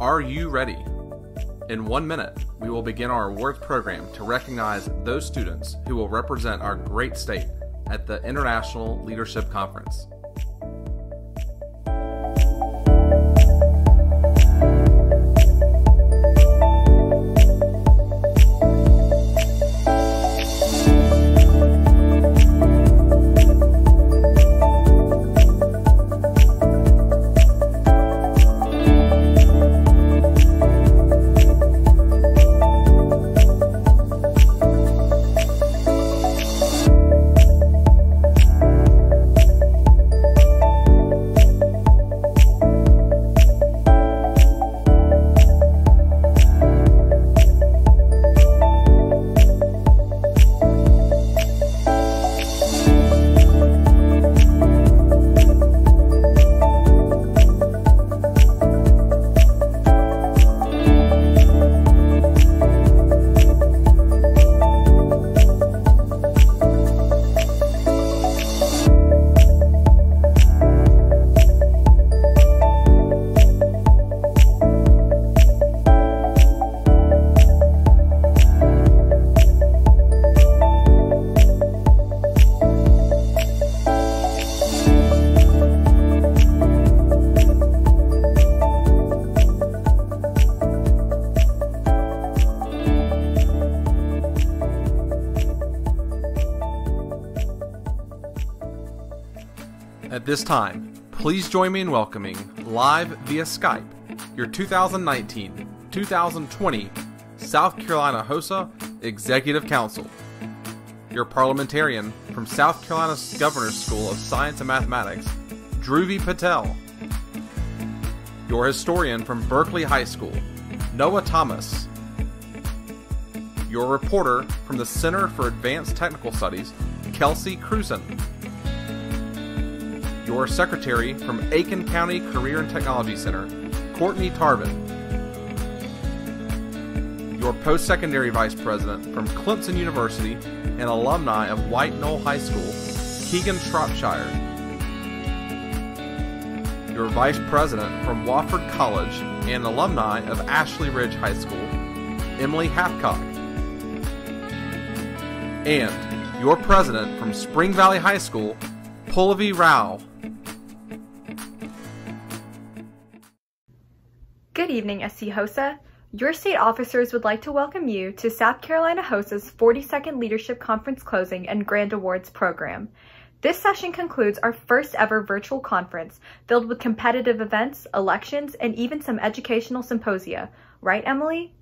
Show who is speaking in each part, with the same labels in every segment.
Speaker 1: Are you ready? In one minute, we will begin our awards program to recognize those students who will represent our great state at the International Leadership Conference. At this time, please join me in welcoming, live via Skype, your 2019 2020 South Carolina HOSA Executive Council. Your parliamentarian from South Carolina Governor's School of Science and Mathematics, Dhruvi Patel. Your historian from Berkeley High School, Noah Thomas. Your reporter from the Center for Advanced Technical Studies, Kelsey Cruzen your secretary from Aiken County Career and Technology Center, Courtney Tarvin. Your post secondary vice president from Clemson University and alumni of White Knoll High School, Keegan Shropshire. Your vice president from Wofford College and alumni of Ashley Ridge High School, Emily Hathcock. And your president from Spring Valley High School, Pallavi Rao.
Speaker 2: Evening, SC HOSA. Your state officers would like to welcome you to South Carolina HOSA's 42nd Leadership Conference Closing and Grand Awards program. This session concludes our first ever virtual conference filled with competitive events, elections, and even some educational symposia. Right, Emily?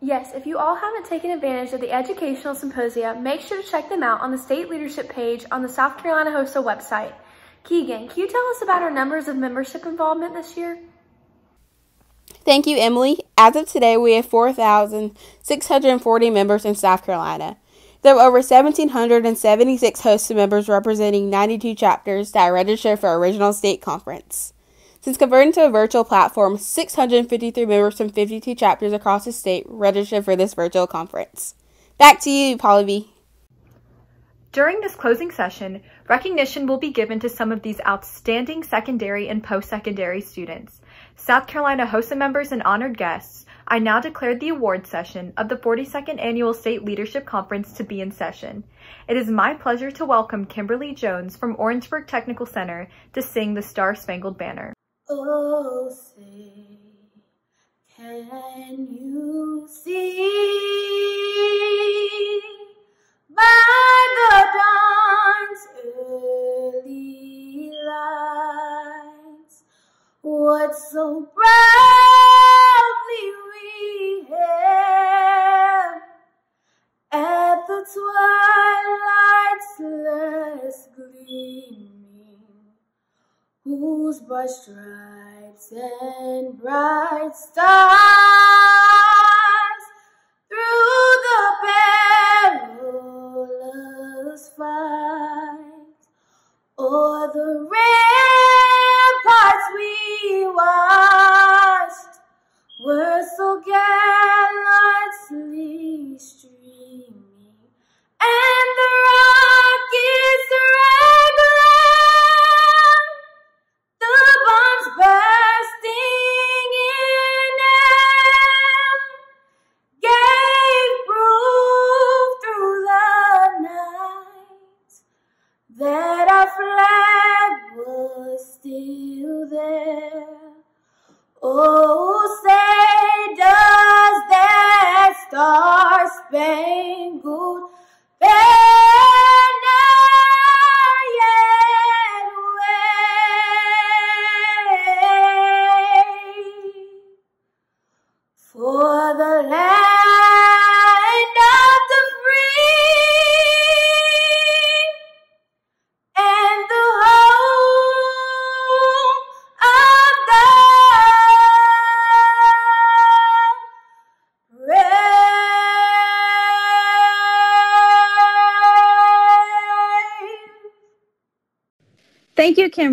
Speaker 3: Yes, if you all haven't taken advantage of the educational symposia, make sure to check them out on the state leadership page on the South Carolina HOSA website. Keegan, can you tell us about our numbers of membership involvement this year?
Speaker 4: Thank you, Emily. As of today, we have 4,640 members in South Carolina. There are over 1,776 HOSA members representing 92 chapters that registered for Original State Conference. Since converting to a virtual platform, 653 members from 52 chapters across the state registered for this virtual conference. Back to you, Polly
Speaker 2: During this closing session, recognition will be given to some of these outstanding secondary and post-secondary students. South Carolina HOSA members and honored guests, I now declare the award session of the 42nd Annual State Leadership Conference to be in session. It is my pleasure to welcome Kimberly Jones from Orangeburg Technical Center to sing the Star Spangled Banner.
Speaker 5: Oh, say, can you see by the dawn's early light? What so proudly we hailed at the twilight's last gleaming, whose bright stripes and bright stars through the perilous fight o'er the ramparts we watched were so gallantly streaming, and the rockets regular,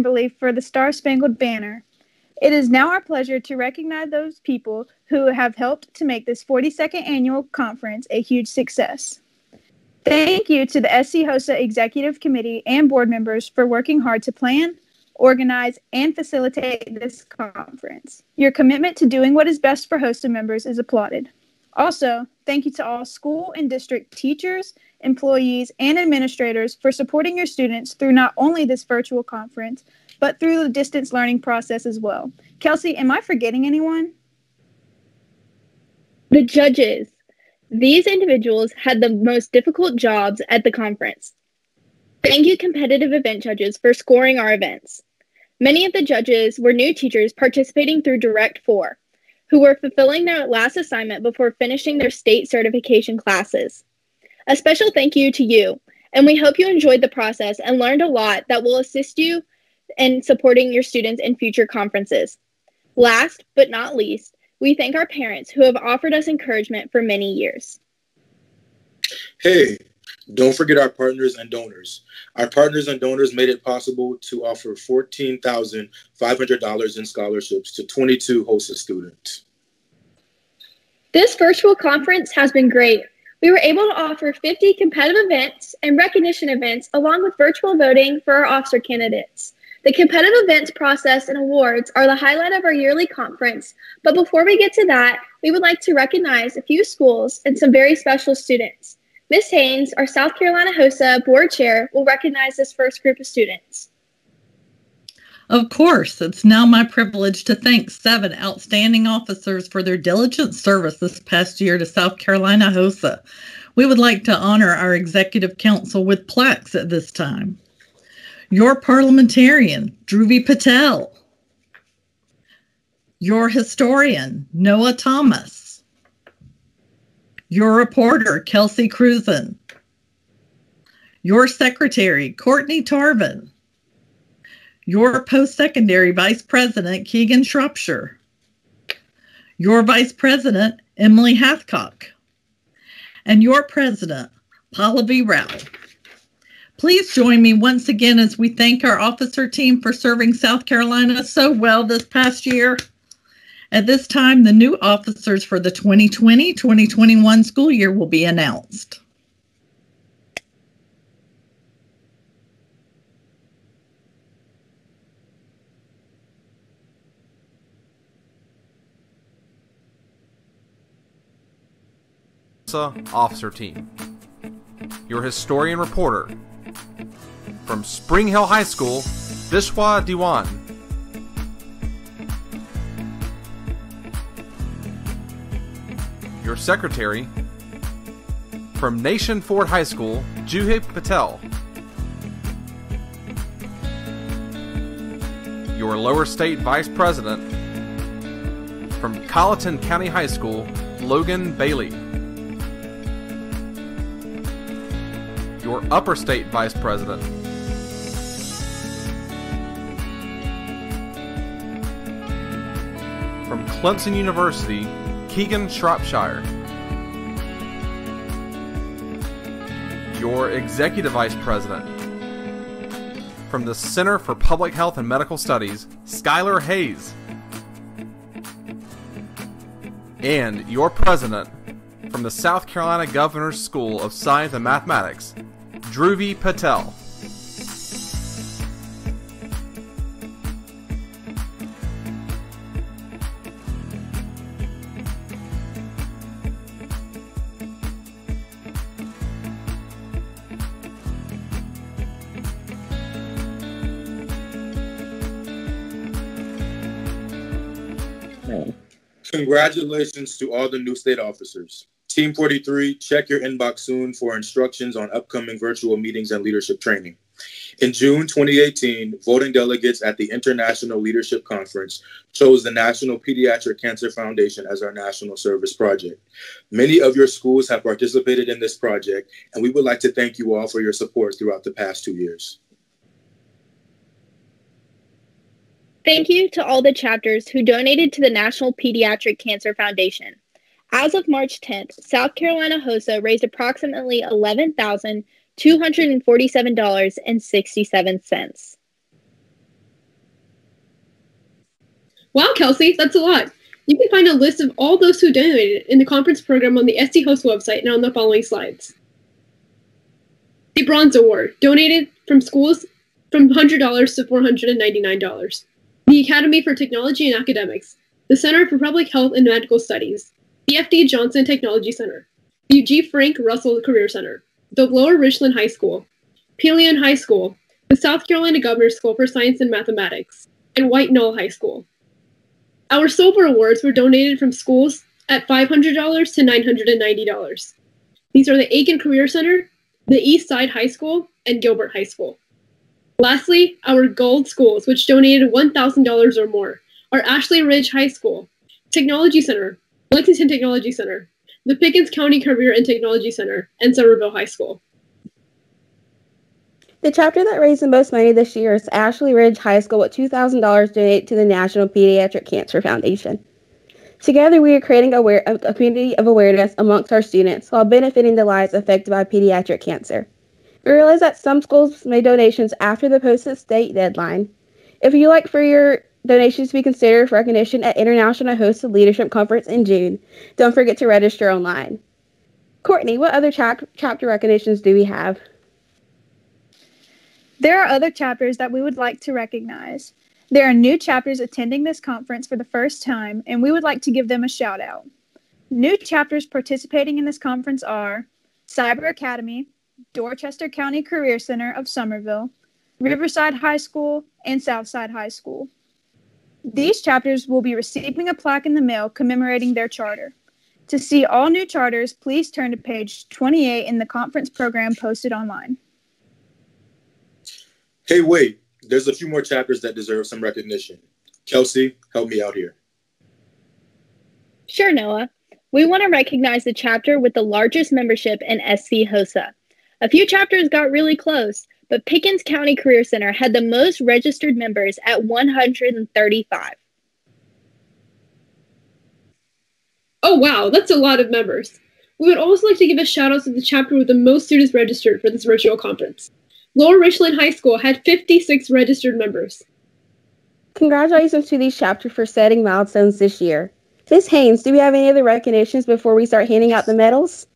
Speaker 6: Kimberly for the Star Spangled Banner. It is now our pleasure to recognize those people who have helped to make this 42nd annual conference a huge success. Thank you to the SC HOSA Executive Committee and board members for working hard to plan, organize, and facilitate this conference. Your commitment to doing what is best for HOSA members is applauded. Also, thank you to all school and district teachers, employees, and administrators for supporting your students through not only this virtual conference, but through the distance learning process as well. Kelsey, am I forgetting anyone?
Speaker 7: The judges. These individuals had the most difficult jobs at the conference. Thank you, competitive event judges, for scoring our events. Many of the judges were new teachers participating through Direct 4, who were fulfilling their last assignment before finishing their state certification classes. A special thank you to you, and we hope you enjoyed the process and learned a lot that will assist you in supporting your students in future conferences. Last but not least, we thank our parents who have offered us encouragement for many years.
Speaker 8: Hey, don't forget our partners and donors. Our partners and donors made it possible to offer $14,500 in scholarships to 22 HOSA students.
Speaker 7: This virtual conference has been great. We were able to offer 50 competitive events and recognition events along with virtual voting for our officer candidates. The competitive events process and awards are the highlight of our yearly conference, but before we get to that, we would like to recognize a few schools and some very special students. Ms. Haynes, our South Carolina HOSA board chair, will recognize this first group of students.
Speaker 9: Of course, it's now my privilege to thank seven outstanding officers for their diligent service this past year to South Carolina HOSA. We would like to honor our executive council with plaques at this time. Your parliamentarian, Dhruvi Patel. Your historian, Noah Thomas your reporter, Kelsey Cruzen. Your secretary, Courtney Tarvin. Your post secondary vice president, Keegan Shropshire. Your vice president, Emily Hathcock. And your president, Pallavi Rao. Please join me once again as we thank our officer team for serving South Carolina so well this past year. At this time, the new officers for the 2020 2021 school year will be announced.
Speaker 1: Officer Team. Your historian reporter. From Spring Hill High School, Vishwa Diwan. your secretary, from Nation Ford High School, Juhib Patel. Your lower state vice president, from Colleton County High School, Logan Bailey. Your upper state vice president, from Clemson University, Keegan Shropshire. Your Executive Vice President. From the Center for Public Health and Medical Studies, Skylar Hayes. And your President from the South Carolina Governor's School of Science and Mathematics, Dhruvi Patel.
Speaker 8: Congratulations to all the new state officers. Team 43, check your inbox soon for instructions on upcoming virtual meetings and leadership training. In June 2018, voting delegates at the International Leadership Conference chose the National Pediatric Cancer Foundation as our national service project. Many of your schools have participated in this project, and we would like to thank you all for your support throughout the past two years.
Speaker 7: Thank you to all the chapters who donated to the National Pediatric Cancer Foundation. As of March 10th, South Carolina HOSA raised approximately $11,247.67.
Speaker 10: Wow, Kelsey, that's a lot. You can find a list of all those who donated in the conference program on the SC HOSA website and on the following slides. The Bronze Award, donated from schools from $100 to $499. The Academy for Technology and Academics, the Center for Public Health and Medical Studies, the F.D. Johnson Technology Center, the G. Frank Russell Career Center, the Lower Richland High School, Pelion High School, the South Carolina Governor's School for Science and Mathematics, and White Knoll High School. Our silver awards were donated from schools at $500 to $990. These are the Aiken Career Center, the East Side High School, and Gilbert High School. Lastly, our gold schools, which donated $1,000 or more, are Ashley Ridge High School, Technology Center, Lexington Technology Center, the Pickens County Career and Technology Center, and Summerville High School.
Speaker 4: The chapter that raised the most money this year is Ashley Ridge High School with $2,000 donated to the National Pediatric Cancer Foundation. Together, we are creating aware- a community of awareness amongst our students while benefiting the lives affected by pediatric cancer. We realize that some schools made donations after the posted state deadline. If you'd like for your donations to be considered for recognition at International HOSA Leadership Conference in June, don't forget to register online. Courtney, what other chap- chapter recognitions do we have?
Speaker 6: There are other chapters that we would like to recognize. There are new chapters attending this conference for the first time, and we would like to give them a shout out. New chapters participating in this conference are Cyber Academy, Dorchester County Career Center of Summerville, Riverside High School, and Southside High School. These chapters will be receiving a plaque in the mail commemorating their charter. To see all new charters, please turn to page 28 in the conference program posted online.
Speaker 8: Hey, wait, there's a few more chapters that deserve some recognition. Kelsey, help me out here.
Speaker 7: Sure, Noah. We want to recognize the chapter with the largest membership in SC HOSA. A few chapters got really close, but Pickens County Career Center had the most registered members at 135.
Speaker 10: Oh, wow, that's a lot of members. We would also like to give a shout out to the chapter with the most students registered for this virtual conference. Lower Richland High School had 56 registered members.
Speaker 4: Congratulations to these chapters for setting milestones this year. Ms. Haynes, do we have any other recognitions before we start handing out the medals?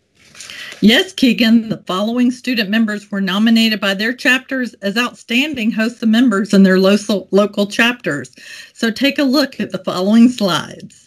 Speaker 9: Yes, Keegan, the following student members were nominated by their chapters as outstanding HOSA members in their local, local chapters. So take a look at the following slides.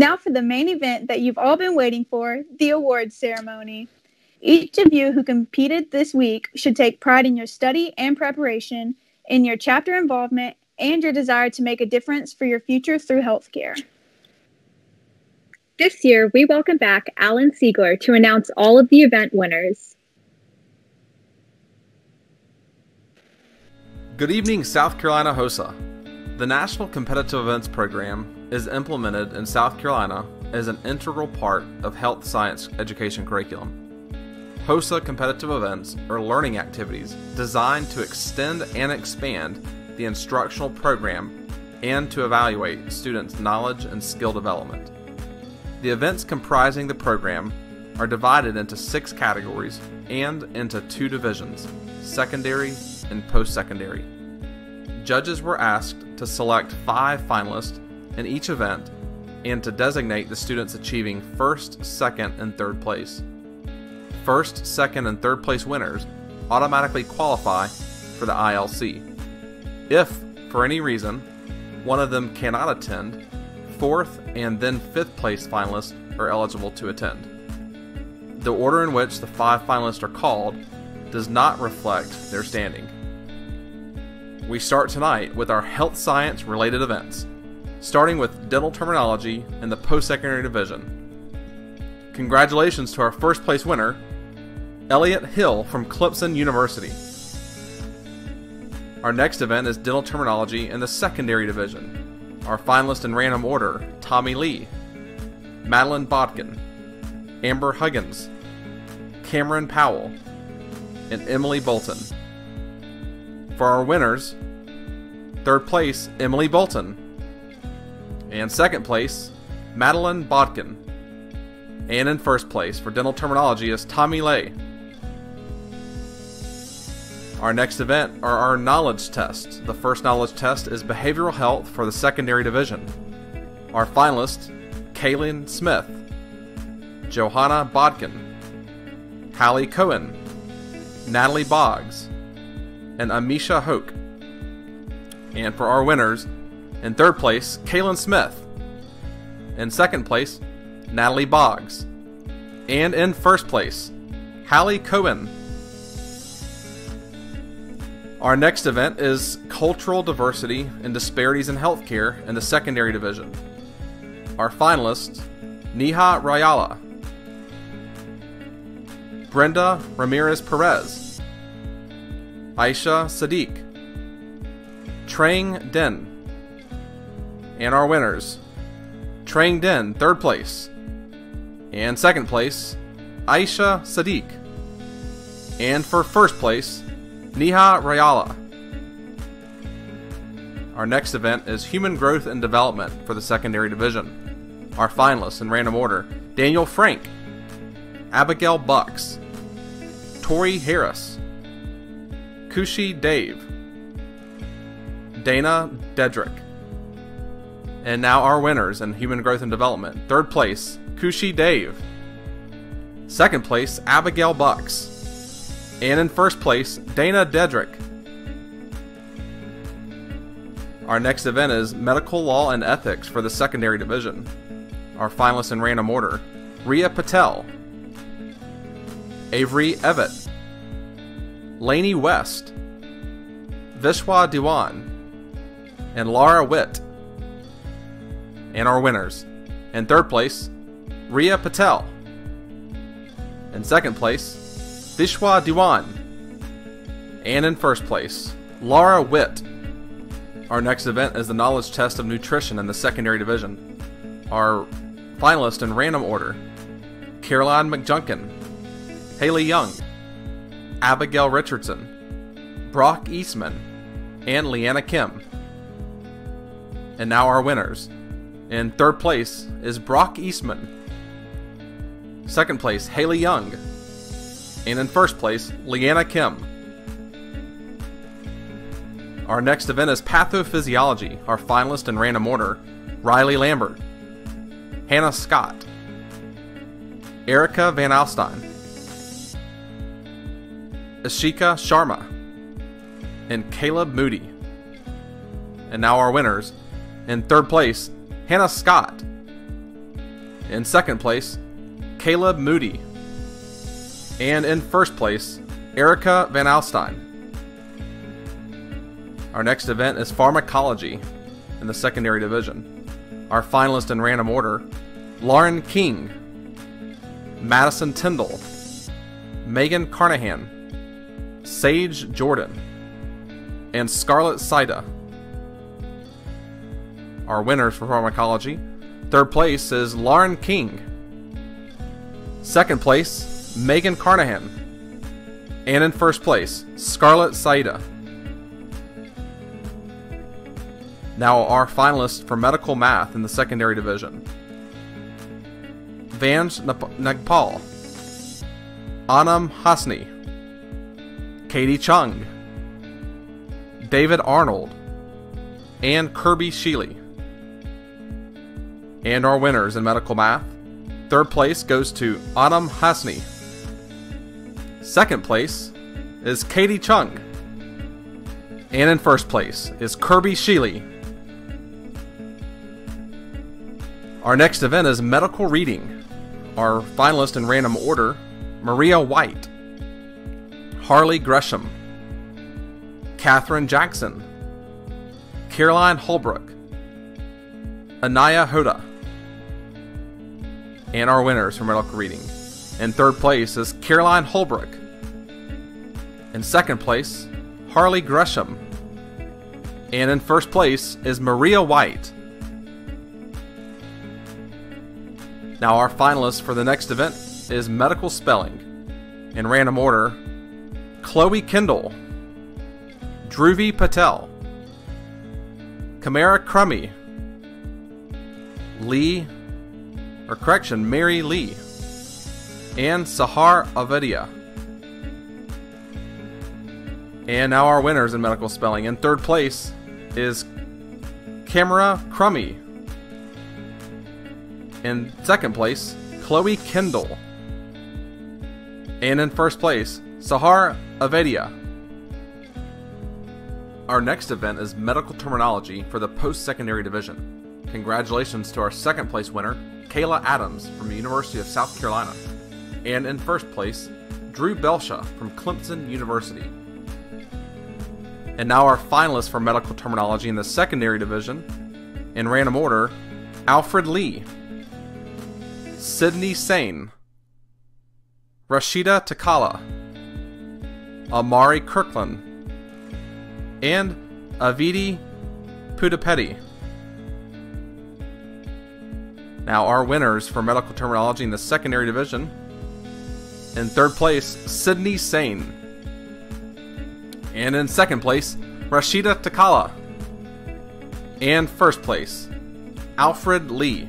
Speaker 6: Now for the main event that you've all been waiting for the awards ceremony. Each of you who competed this week should take pride in your study and preparation, in your chapter involvement, and your desire to make a difference for your future through healthcare.
Speaker 11: This year, we welcome back Alan Siegler to announce all of the event winners.
Speaker 1: Good evening, South Carolina HOSA. The National Competitive Events Program is implemented in South Carolina as an integral part of health science education curriculum. HOSA competitive events are learning activities designed to extend and expand the instructional program and to evaluate students' knowledge and skill development. The events comprising the program are divided into six categories and into two divisions secondary and post secondary. Judges were asked to select five finalists in each event and to designate the students achieving first, second, and third place. First, second, and third place winners automatically qualify for the ILC. If, for any reason, one of them cannot attend, fourth and then fifth place finalists are eligible to attend. The order in which the five finalists are called does not reflect their standing. We start tonight with our health science related events, starting with dental terminology in the post secondary division. Congratulations to our first place winner, Elliot Hill from Clemson University. Our next event is dental terminology in the secondary division. Our finalists in random order Tommy Lee, Madeline Bodkin, Amber Huggins, Cameron Powell, and Emily Bolton. For our winners, third place, Emily Bolton, and second place, Madeline Bodkin. And in first place for dental terminology is Tommy Lay. Our next event are our knowledge tests. The first knowledge test is behavioral health for the secondary division. Our finalists, Kaylin Smith, Johanna Bodkin, Hallie Cohen, Natalie Boggs, and Amisha Hoke. And for our winners, in third place, Kaylin Smith. In second place, Natalie Boggs. And in first place, Hallie Cohen. Our next event is Cultural Diversity and Disparities in Healthcare in the Secondary Division. Our finalists Neha Rayala, Brenda Ramirez Perez, Aisha Sadiq, Trang Den, and our winners Trang Den, third place, and second place, Aisha Sadiq, and for first place, Neha Rayala. Our next event is Human Growth and Development for the Secondary Division. Our finalists in random order Daniel Frank, Abigail Bucks, Tori Harris, Kushi Dave, Dana Dedrick. And now our winners in Human Growth and Development. Third place, Kushi Dave. Second place, Abigail Bucks. And in first place, Dana Dedrick. Our next event is Medical Law and Ethics for the Secondary Division. Our finalists in random order Ria Patel, Avery Evett, Laney West, Vishwa Diwan, and Laura Witt. And our winners. In third place, Ria Patel. In second place, Vishwa Diwan. And in first place, Laura Witt. Our next event is the Knowledge Test of Nutrition in the Secondary Division. Our finalists in random order Caroline McJunkin, Haley Young, Abigail Richardson, Brock Eastman, and Leanna Kim. And now our winners. In third place is Brock Eastman. Second place, Haley Young. And in first place, Leanna Kim. Our next event is Pathophysiology. Our finalist in random order Riley Lambert, Hannah Scott, Erica Van Alstyne, Ashika Sharma, and Caleb Moody. And now our winners. In third place, Hannah Scott. In second place, Caleb Moody. And in first place, Erica Van Alstyne. Our next event is Pharmacology in the secondary division. Our finalists in random order Lauren King, Madison Tyndall, Megan Carnahan, Sage Jordan, and Scarlett Saida. Our winners for pharmacology third place is Lauren King. Second place, Megan Carnahan. And in first place, Scarlett Saida. Now, our finalists for medical math in the secondary division Vanj Nagpal, Anam Hasni, Katie Chung, David Arnold, and Kirby Sheely. And our winners in medical math third place goes to Anam Hasni. Second place is Katie Chung. And in first place is Kirby Sheely. Our next event is medical reading. Our finalist in random order Maria White, Harley Gresham, Catherine Jackson, Caroline Holbrook, Anaya Hoda, and our winners for medical reading. In third place is Caroline Holbrook. In second place, Harley Gresham. And in first place is Maria White. Now, our finalist for the next event is medical spelling. In random order, Chloe Kendall, Dhruvi Patel, Kamara Crummy, Lee, or correction, Mary Lee, and Sahar Avedia. And now our winners in medical spelling. In third place is Kamara Crummy. In second place, Chloe Kendall. And in first place, Sahar Avedia. Our next event is medical terminology for the post secondary division. Congratulations to our second place winner, Kayla Adams from the University of South Carolina. And in first place, Drew Belsha from Clemson University. And now our finalists for medical terminology in the secondary division, in random order, Alfred Lee, Sydney Sane, Rashida Takala, Amari Kirkland, and Avidi Pudapeti. Now, our winners for medical terminology in the secondary division. In third place, Sydney Sane. And in second place, Rashida Takala. And first place, Alfred Lee.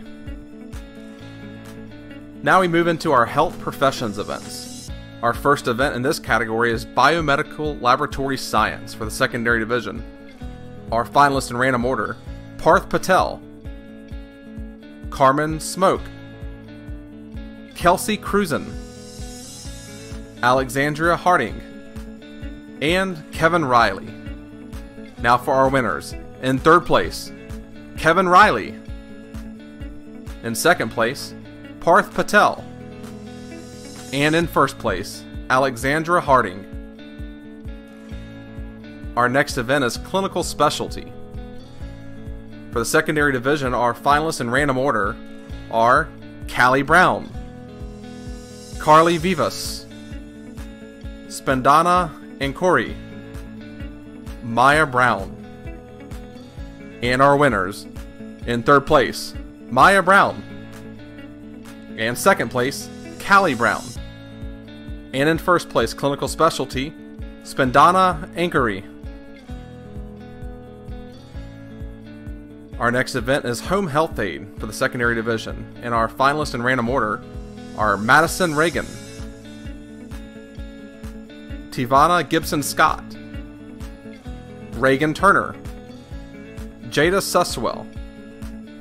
Speaker 1: Now we move into our health professions events. Our first event in this category is Biomedical Laboratory Science for the secondary division. Our finalists in random order Parth Patel, Carmen Smoke, Kelsey Cruzen, Alexandria Harding, and Kevin Riley. Now for our winners. In third place, Kevin Riley. In second place, Parth Patel. And in first place, Alexandra Harding. Our next event is Clinical Specialty. For the secondary division, our finalists in random order are Callie Brown, Carly Vivas, Spandana Ancori, Maya Brown. And our winners in third place, Maya Brown. And second place, Callie Brown. And in first place, clinical specialty, Spandana Ancori. Our next event is Home Health Aide for the secondary division, and our finalists in random order are Madison Reagan, Tivana Gibson Scott, Reagan Turner, Jada Suswell,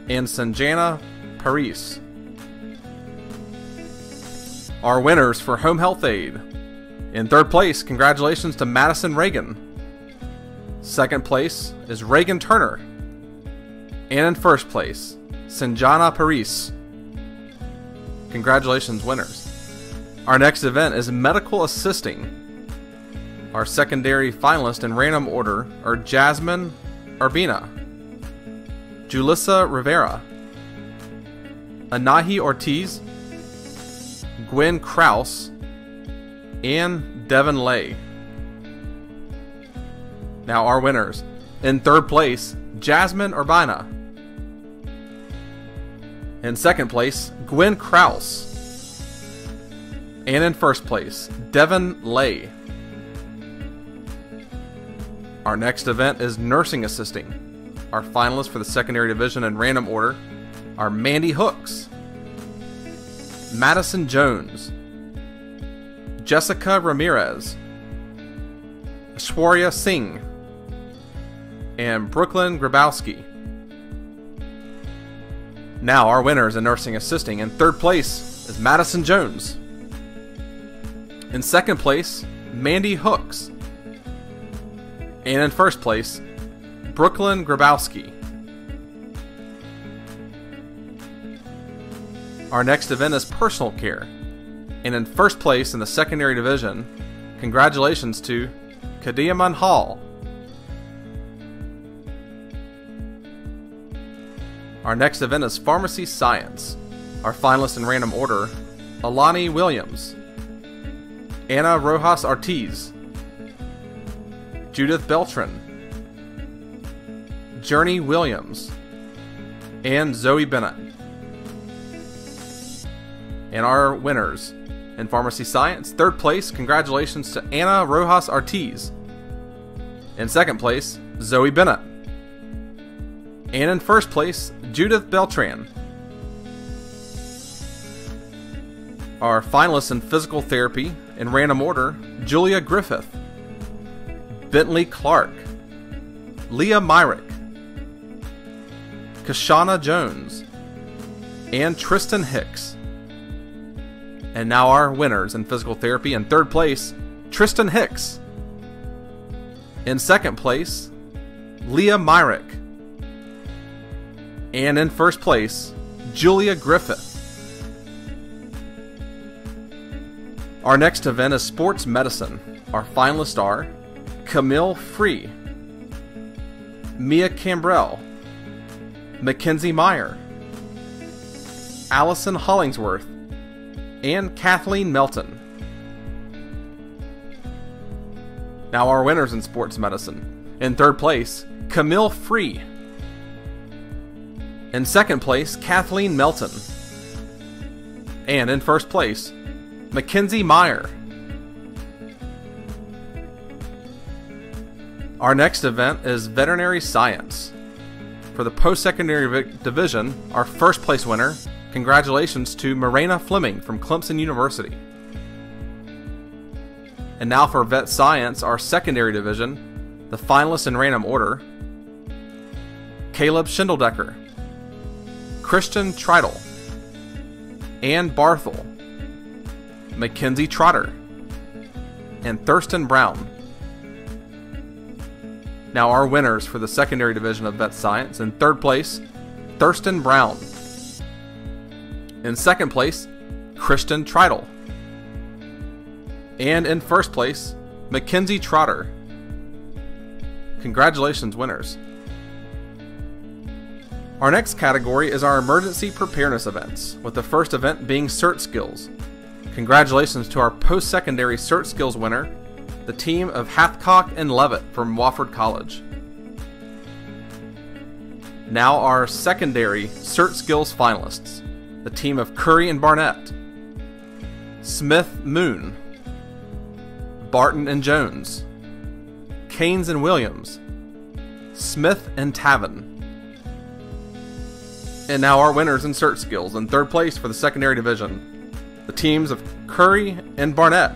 Speaker 1: and Sanjana Paris. Our winners for Home Health Aide. In third place, congratulations to Madison Reagan. Second place is Reagan Turner. And in first place, Sanjana Paris. Congratulations, winners. Our next event is medical assisting. Our secondary finalists in random order are Jasmine Urbina, Julissa Rivera, Anahi Ortiz, Gwen Kraus, and Devin Lay. Now, our winners. In third place, Jasmine Urbina. In second place, Gwen Kraus. And in first place, Devin Lay. Our next event is nursing assisting. Our finalists for the secondary division in random order are Mandy Hooks, Madison Jones, Jessica Ramirez, Ashwarya Singh, and Brooklyn Grabowski. Now, our winners in nursing assisting. In third place is Madison Jones. In second place, Mandy Hooks. And in first place, Brooklyn Grabowski. Our next event is personal care. And in first place in the secondary division, congratulations to Kadiaman Hall. Our next event is pharmacy science. Our finalists in random order Alani Williams, Anna Rojas Ortiz, Judith Beltran, Journey Williams, and Zoe Bennett. And our winners in Pharmacy Science, third place, congratulations to Anna Rojas Ortiz. In second place, Zoe Bennett. And in first place, Judith Beltran. Our finalists in physical therapy, in random order, Julia Griffith, Bentley Clark, Leah Myrick, Kashana Jones, and Tristan Hicks. And now our winners in physical therapy in third place, Tristan Hicks. In second place, Leah Myrick. And in first place, Julia Griffith. Our next event is sports medicine. Our finalists are Camille Free, Mia Cambrell, Mackenzie Meyer, Allison Hollingsworth, and Kathleen Melton. Now, our winners in sports medicine. In third place, Camille Free. In second place, Kathleen Melton. And in first place, Mackenzie Meyer. Our next event is veterinary science. For the post secondary division, our first place winner, congratulations to Morena Fleming from Clemson University. And now for vet science, our secondary division, the finalists in random order Caleb Schindeldecker, Christian Tritle, Ann Barthel, Mackenzie Trotter, and Thurston Brown. Now, our winners for the secondary division of Vet Science in third place, Thurston Brown. In second place, Christian Tritle. And in first place, Mackenzie Trotter. Congratulations, winners. Our next category is our emergency preparedness events, with the first event being CERT Skills. Congratulations to our post secondary CERT Skills winner, the team of Hathcock and Levitt from Wofford College. Now, our secondary CERT Skills finalists, the team of Curry and Barnett, Smith Moon, Barton and Jones, Keynes and Williams, Smith and Tavin. And now our winners in CERT Skills in third place for the secondary division, the teams of Curry and Barnett.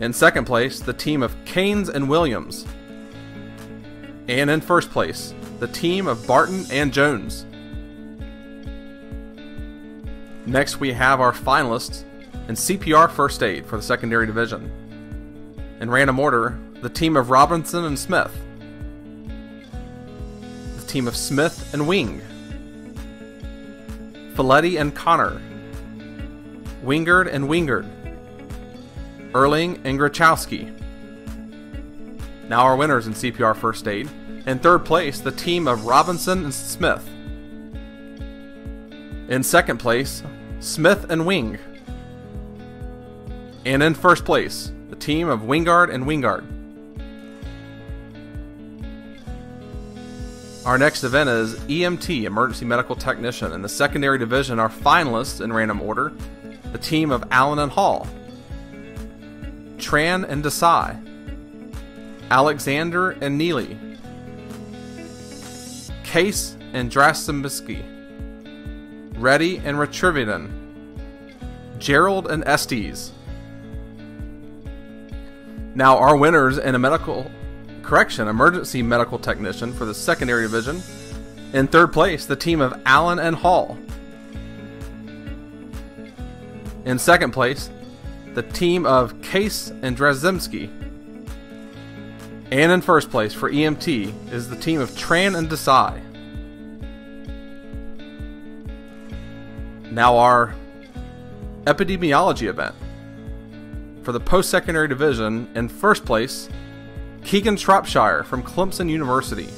Speaker 1: In second place, the team of Keynes and Williams. And in first place, the team of Barton and Jones. Next, we have our finalists in CPR First Aid for the secondary division. In random order, the team of Robinson and Smith, team of Smith and Wing, Folletti and Connor, Wingard and Wingard, Erling and Grachowski. Now our winners in CPR First Aid. In third place, the team of Robinson and Smith. In second place, Smith and Wing. And in first place, the team of Wingard and Wingard. Our next event is EMT, Emergency Medical Technician. In the secondary division, our finalists in random order, the team of Allen and Hall, Tran and Desai, Alexander and Neely, Case and Drasimiski, Reddy and Retributin, Gerald and Estes. Now, our winners in a medical correction emergency medical technician for the secondary division. In third place, the team of Allen and Hall. In second place, the team of Case and Drazimski. And in first place for EMT is the team of Tran and Desai. Now our epidemiology event. For the post-secondary division, in first place, Keegan Shropshire from Clemson University.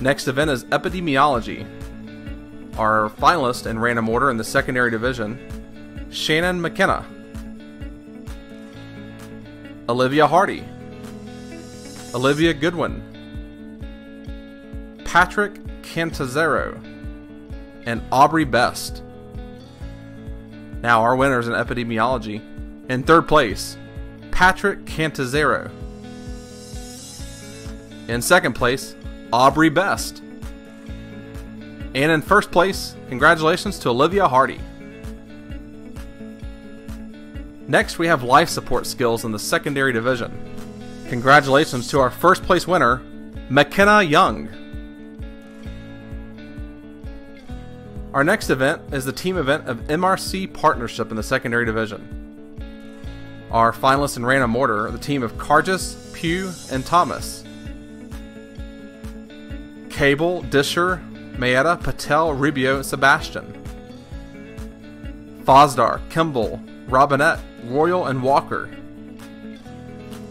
Speaker 1: Next event is epidemiology. Our finalist in random order in the secondary division, Shannon McKenna. Olivia Hardy, Olivia Goodwin, Patrick Cantazero, and Aubrey Best. Now, our winners in epidemiology. In third place, Patrick Cantazero. In second place, Aubrey Best. And in first place, congratulations to Olivia Hardy. Next, we have life support skills in the secondary division. Congratulations to our first place winner, McKenna Young. Our next event is the team event of MRC Partnership in the secondary division. Our finalists in random order the team of Cargis, Pugh, and Thomas. Cable, Disher, Mayetta, Patel, Rubio, Sebastian. Fosdar, Kimball, Robinette, Royal, and Walker.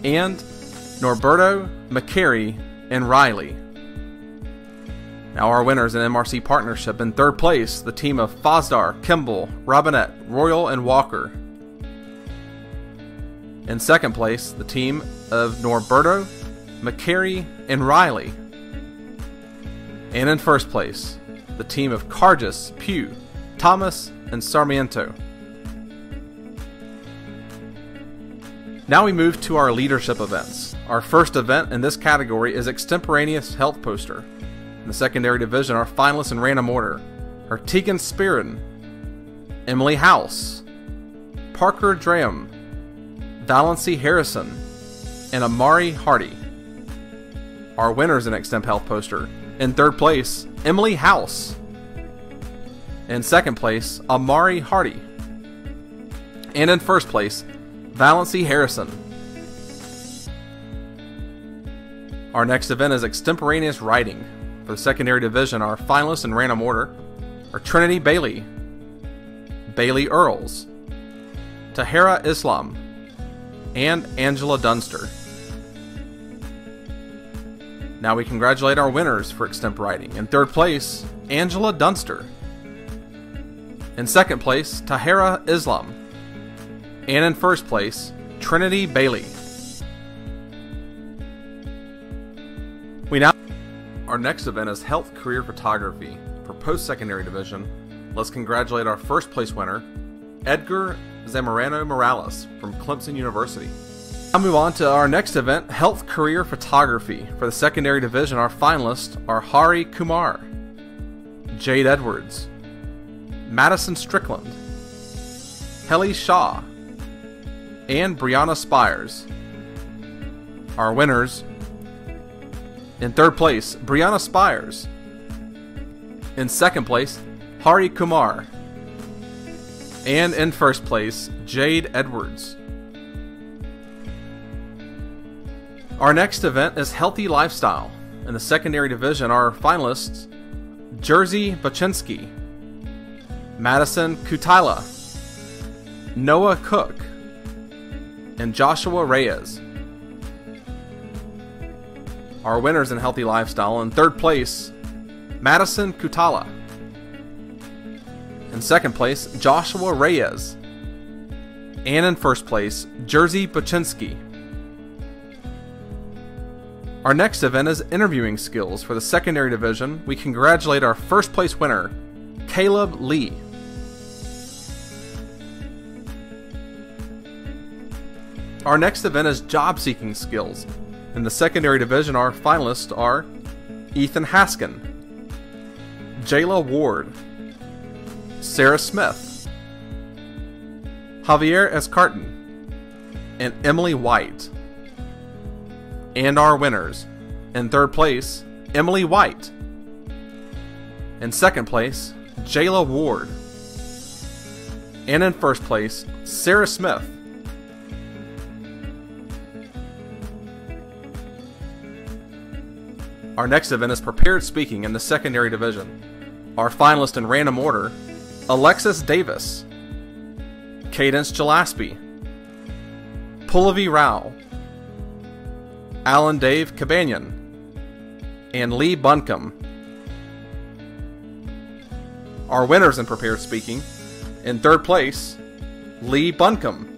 Speaker 1: And Norberto, McCary, and Riley. Now our winners in MRC partnership in third place, the team of Fosdar, Kimball, Robinette, Royal, and Walker. In second place, the team of Norberto, McCary, and Riley. And in first place, the team of Cargis, Pugh, Thomas, and Sarmiento. Now we move to our leadership events. Our first event in this category is Extemporaneous Health Poster. In the secondary division, our finalists in random order are Tegan Spirin, Emily House, Parker Draham, Valency Harrison, and Amari Hardy. Our winners in Extemp Health Poster. In third place, Emily House. In second place, Amari Hardy. And in first place, Valency Harrison. Our next event is Extemporaneous Writing. For the secondary division, our finalists in random order are Trinity Bailey, Bailey Earls, Tahara Islam, and Angela Dunster. Now we congratulate our winners for extemp writing. In third place, Angela Dunster. In second place, Tahara Islam. And in first place, Trinity Bailey. We now our next event is Health Career Photography for post-secondary division. Let's congratulate our first place winner, Edgar Zamorano Morales from Clemson University. Now move on to our next event, Health Career Photography. For the secondary division, our finalists are Hari Kumar, Jade Edwards, Madison Strickland, Helly Shaw, and Brianna Spires. Our winners in third place, Brianna Spires. In second place, Hari Kumar. And in first place, Jade Edwards. Our next event is Healthy Lifestyle. In the secondary division, our finalists Jersey Baczynski, Madison Kutila, Noah Cook, and Joshua Reyes. Our winners in healthy lifestyle in third place, Madison Kutala. In second place, Joshua Reyes. And in first place, Jerzy Baczynski. Our next event is interviewing skills. For the secondary division, we congratulate our first place winner, Caleb Lee. Our next event is job seeking skills. In the secondary division, our finalists are Ethan Haskin, Jayla Ward, Sarah Smith, Javier Escarton, and Emily White. And our winners. In third place, Emily White. In second place, Jayla Ward. And in first place, Sarah Smith. Our next event is prepared speaking in the secondary division. Our finalists in random order Alexis Davis, Cadence Gillespie, Pallavi Rao, Alan Dave Cabanion, and Lee Buncombe. Our winners in prepared speaking in third place, Lee Buncombe.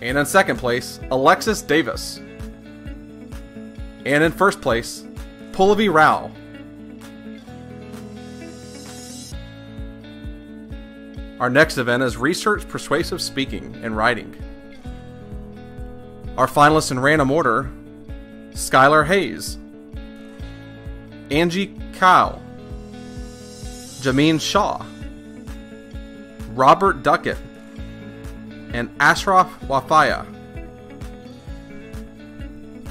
Speaker 1: And in second place, Alexis Davis. And in first place, Pallavi Rao. Our next event is Research Persuasive Speaking and Writing. Our finalists in random order Skylar Hayes, Angie Kyle, Jameen Shaw, Robert Duckett, and Ashraf Wafaya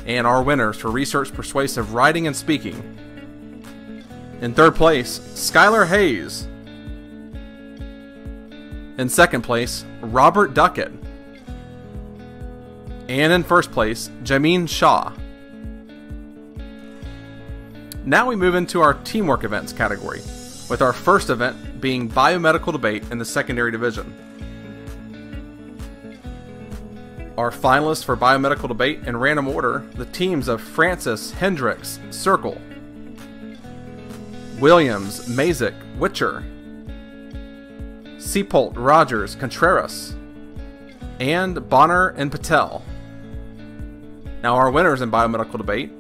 Speaker 1: and our winners for Research Persuasive Writing and Speaking. In third place, Skylar Hayes. In second place, Robert Duckett. And in first place, Jameen Shaw. Now we move into our teamwork events category, with our first event being biomedical debate in the secondary division. Our finalists for biomedical debate in random order the teams of Francis, Hendricks, Circle, Williams, Mazik, Witcher, Seapolt, Rogers, Contreras, and Bonner and Patel. Now, our winners in biomedical debate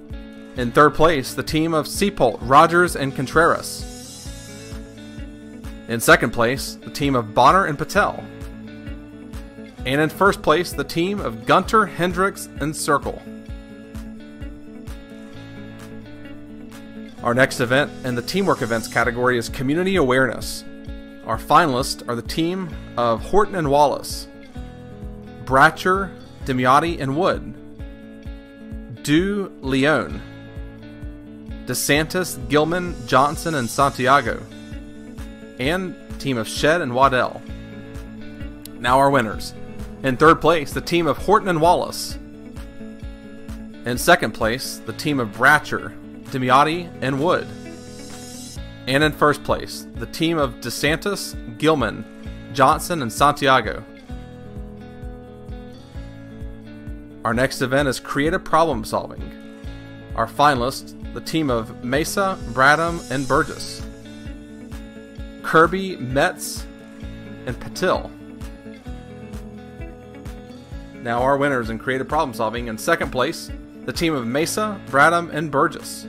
Speaker 1: in third place, the team of Seapolt, Rogers, and Contreras. In second place, the team of Bonner and Patel. And in first place, the team of Gunter, Hendricks, and Circle. Our next event in the teamwork events category is Community Awareness. Our finalists are the team of Horton and Wallace, Bratcher, Dimyati, and Wood, Du Leon, DeSantis, Gilman, Johnson, and Santiago, and team of Shed and Waddell. Now our winners. In third place, the team of Horton and Wallace. In second place, the team of Bratcher, Dimyati, and Wood. And in first place, the team of DeSantis, Gilman, Johnson, and Santiago. Our next event is Creative Problem Solving. Our finalists, the team of Mesa, Bradham, and Burgess. Kirby, Metz, and Patil. Now our winners in creative problem solving. In second place, the team of Mesa, Bradham, and Burgess.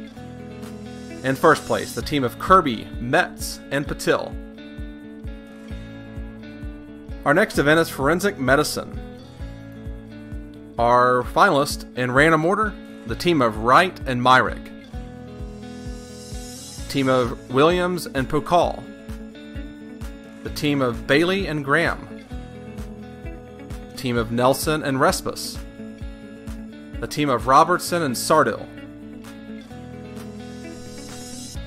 Speaker 1: In first place, the team of Kirby, Metz, and Patil. Our next event is Forensic Medicine. Our finalists in random order, the team of Wright and Myrick. Team of Williams and Pokal. The team of Bailey and Graham team of Nelson and Respis, the team of Robertson and Sardil.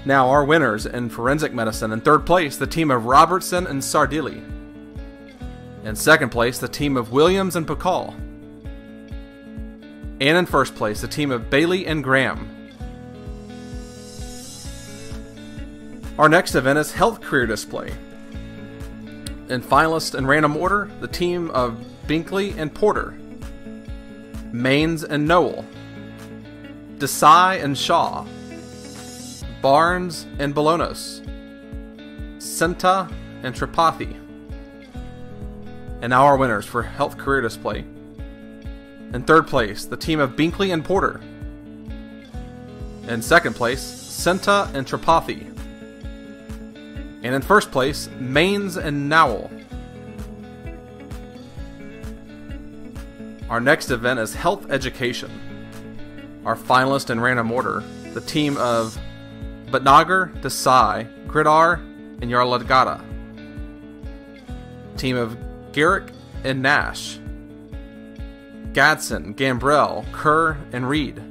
Speaker 1: Now, our winners in forensic medicine. In third place, the team of Robertson and Sardilli. In second place, the team of Williams and Pakal. And in first place, the team of Bailey and Graham. Our next event is Health Career Display. In finalist in random order, the team of Binkley and Porter, Maines and Noel, Desai and Shaw, Barnes and Bolonos, Senta and Tripathi. And now our winners for Health Career Display. In third place, the team of Binkley and Porter. In second place, Senta and Tripathi. And in first place, Maines and Nowell. Our next event is Health Education. Our finalist in random order, the team of Bhatnagar, Desai, Gridar, and Yarlagadda. Team of Garrick and Nash. Gadsden, Gambrell, Kerr, and Reed.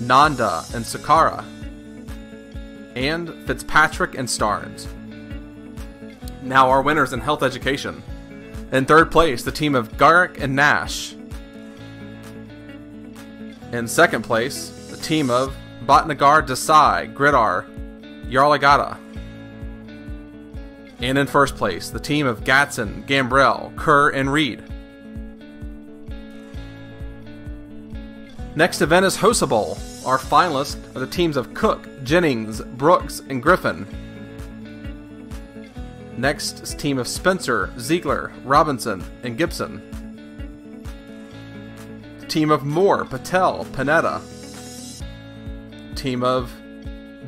Speaker 1: Nanda and Sakara. And Fitzpatrick and Starnes. Now our winners in health education. In third place, the team of Garrick and Nash. In second place, the team of Bhatnagar Desai, Gridar, Yarlagadda. And in first place, the team of Gadsden, Gambrell, Kerr, and Reed. Next event is HOSA Bowl. Our finalists are the teams of Cook, Jennings, Brooks, and Griffin. Next is team of Spencer, Ziegler, Robinson, and Gibson. The team of Moore, Patel, Panetta. Team of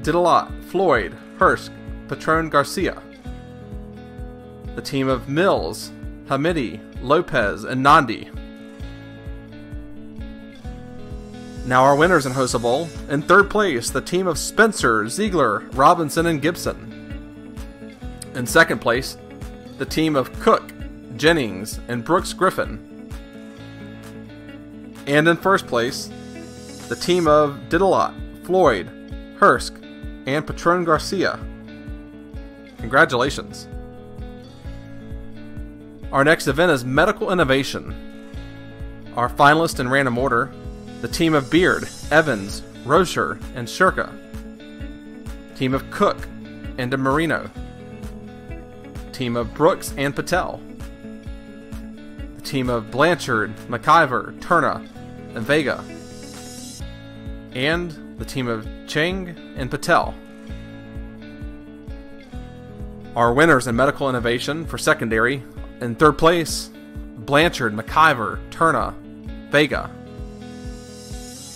Speaker 1: Didelot, Floyd, Hursk, Patron Garcia. The team of Mills, Hamidi, Lopez, and Nandi. Now our winners in HOSA Bowl. In third place, the team of Spencer, Ziegler, Robinson, and Gibson. In second place, the team of Cook, Jennings, and Brooks Griffin. And in first place, the team of Didelot, Floyd, Hursk, and Patron Garcia. Congratulations. Our next event is Medical Innovation. Our finalists in random order the team of Beard, Evans, Rocher, and Shirka. Team of Cook and Marino. Team of Brooks and Patel. The team of Blanchard, McIver, Turner, and Vega. And the team of Cheng and Patel. Our winners in medical innovation for secondary in third place, Blanchard, McIver, Turner, Vega.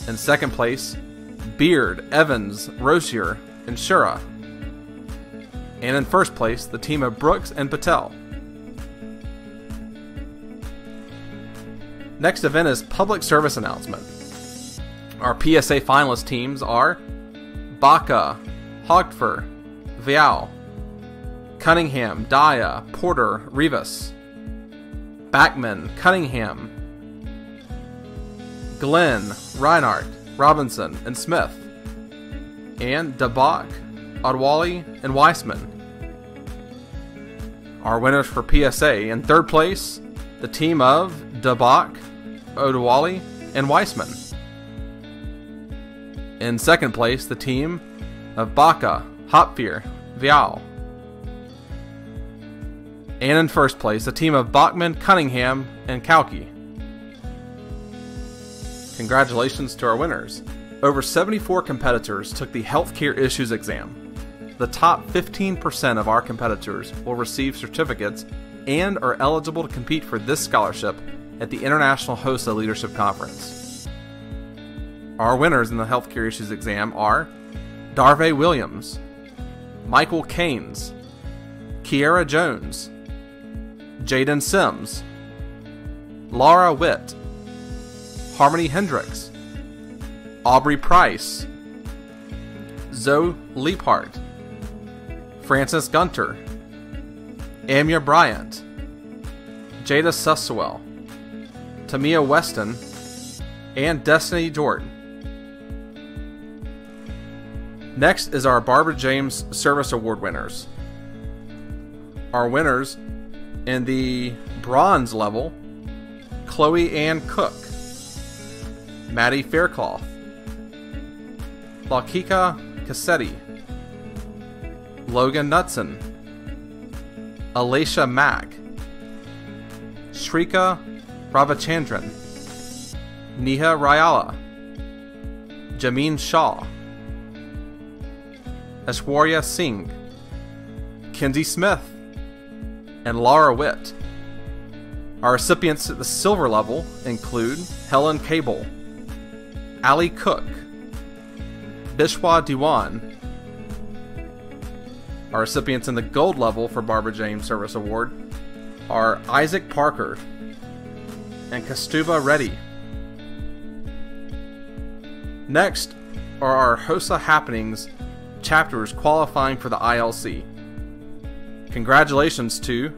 Speaker 1: In second place, Beard, Evans, Rozier, and Shura. And in first place, the team of Brooks and Patel. Next event is public service announcement. Our PSA finalist teams are Baca, Hogfer, Vial, Cunningham, Daya, Porter, Rivas, Backman, Cunningham, Glenn, Reinhardt, Robinson, and Smith, and Dabak, Adwali, and Weissman. Our winners for PSA in third place, the team of Dabak, Odwali, and Weissman. In second place, the team of Baca, Hopfear, Vial. And in first place, the team of Bachman, Cunningham, and Kauke. Congratulations to our winners. Over 74 competitors took the Healthcare Issues exam. The top 15% of our competitors will receive certificates and are eligible to compete for this scholarship at the International HOSA Leadership Conference. Our winners in the Healthcare Issues exam are Darvey Williams, Michael Keynes, Kiera Jones, Jaden Sims, Laura Witt, Harmony Hendricks, Aubrey Price, Zoe Leaphart, Francis Gunter, Amia Bryant, Jada Suswell, Tamia Weston, and Destiny Jordan. Next is our Barbara James Service Award winners. Our winners in the bronze level Chloe Ann Cook, Maddie Faircloth, Laukika Cassetti, Logan Knudsen, Alicia Mack, Shrika Ravachandran, Neha Rayala, Jameen Shah, Ashwarya Singh, Kinsey Smith, and Laura Witt. Our recipients at the silver level include Helen Cable, Ali Cook, Bishwa Diwan. Our recipients in the gold level for Barbara James Service Award are Isaac Parker and Kastuba Reddy. Next are our HOSA Happenings chapters qualifying for the ILC. Congratulations to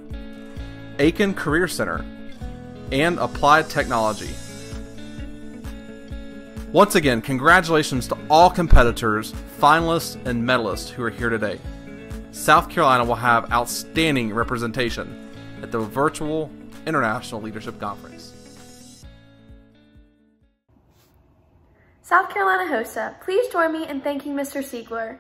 Speaker 1: Aiken Career Center and Applied Technology. Once again, congratulations to all competitors, finalists, and medalists who are here today. South Carolina will have outstanding representation at the virtual International Leadership Conference.
Speaker 3: South Carolina HOSA, uh, please join me in thanking Mr. Siegler.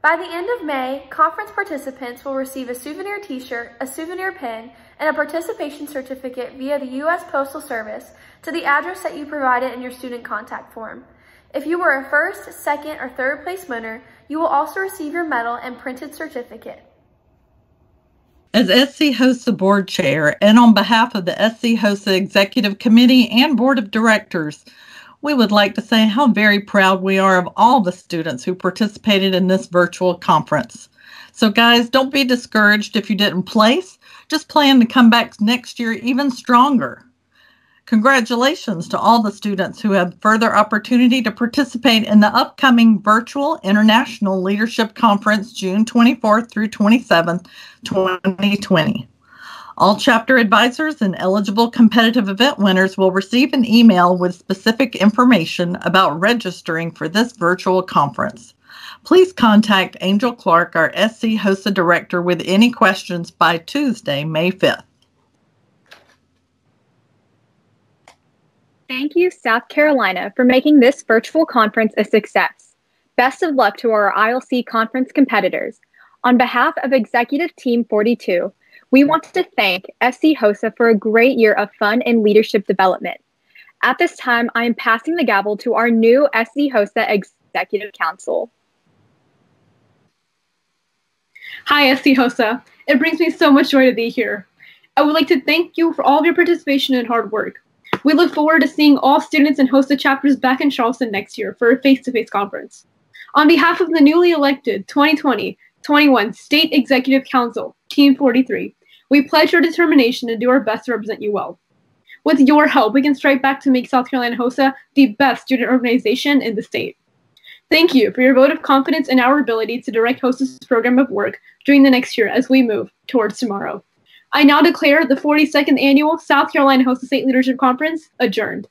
Speaker 3: By the end of May, conference participants will receive a souvenir t-shirt, a souvenir pin, and a participation certificate via the U.S. Postal Service to the address that you provided in your student contact form. If you were a first, second, or third place winner, you will also receive your medal and printed certificate.
Speaker 9: As SC HOSA Board Chair and on behalf of the SC HOSA Executive Committee and Board of Directors, we would like to say how very proud we are of all the students who participated in this virtual conference. So, guys, don't be discouraged if you didn't place. Just plan to come back next year even stronger. Congratulations to all the students who have further opportunity to participate in the upcoming virtual International Leadership Conference June 24th through 27th, 2020. All chapter advisors and eligible competitive event winners will receive an email with specific information about registering for this virtual conference. Please contact Angel Clark, our SC HOSA director, with any questions by Tuesday, May 5th.
Speaker 11: Thank you, South Carolina, for making this virtual conference a success. Best of luck to our ILC conference competitors. On behalf of Executive Team 42, we want to thank SC HOSA for a great year of fun and leadership development. At this time, I am passing the gavel to our new SC HOSA Executive Council.
Speaker 10: Hi, SC HOSA. It brings me so much joy to be here. I would like to thank you for all of your participation and hard work. We look forward to seeing all students and HOSA chapters back in Charleston next year for a face-to-face conference. On behalf of the newly elected 2020-21 State Executive Council, Team 43, we pledge our determination to do our best to represent you well. With your help, we can strike back to make South Carolina HOSA the best student organization in the state. Thank you for your vote of confidence in our ability to direct HOSA's program of work during the next year as we move towards tomorrow. I now declare the 42nd Annual South Carolina HOSA State Leadership Conference adjourned.